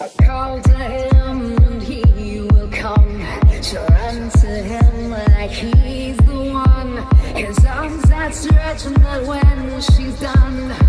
I call to him and he will come. Surrender to him like he's the one. His arms outstretched, and that when she's done.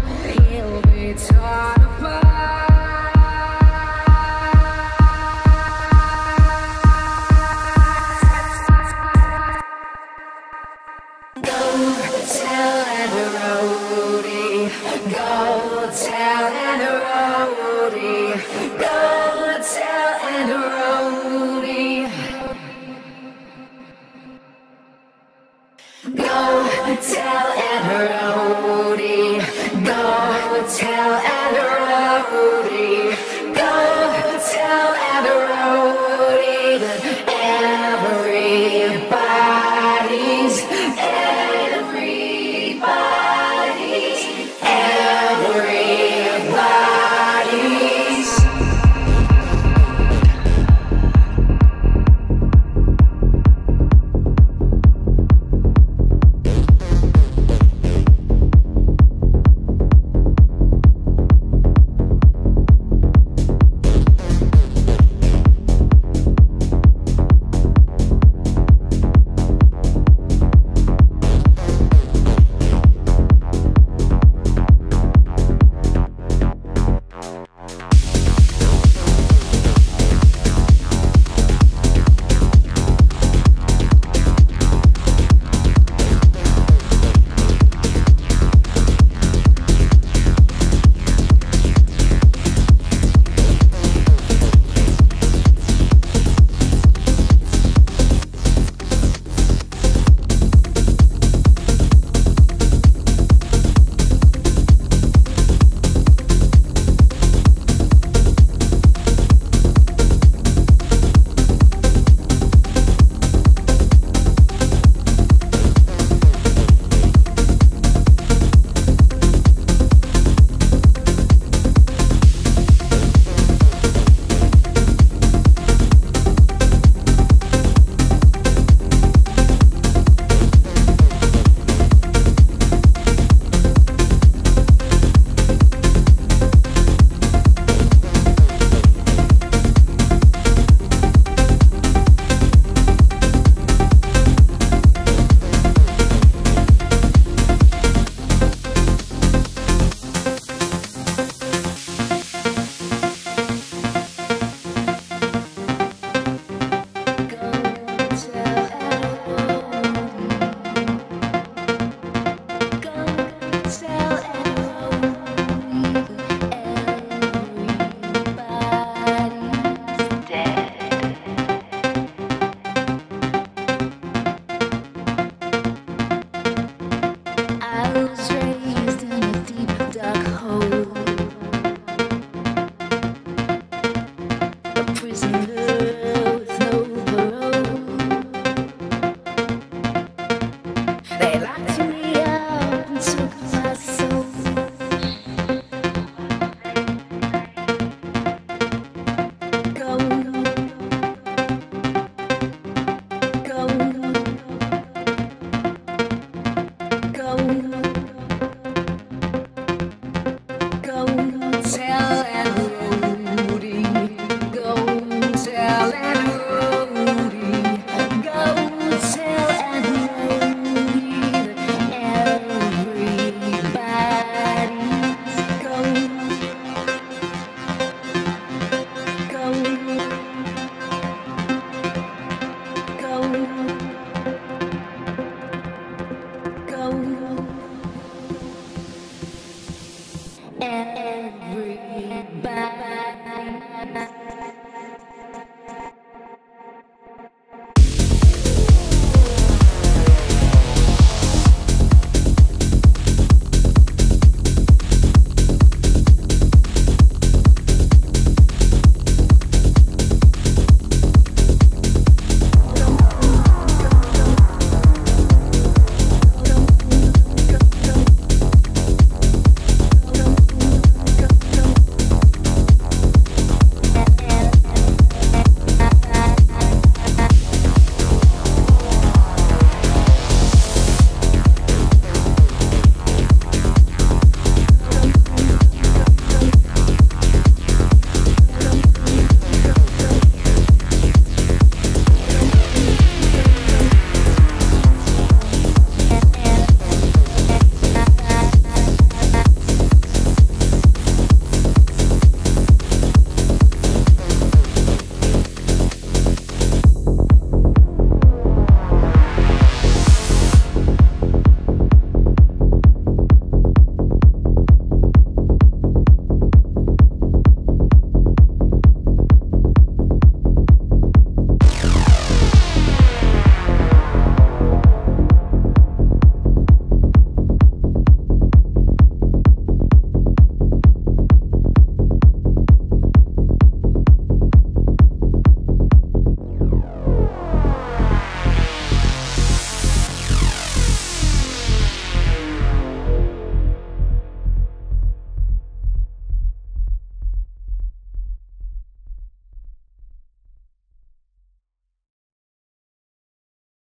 de la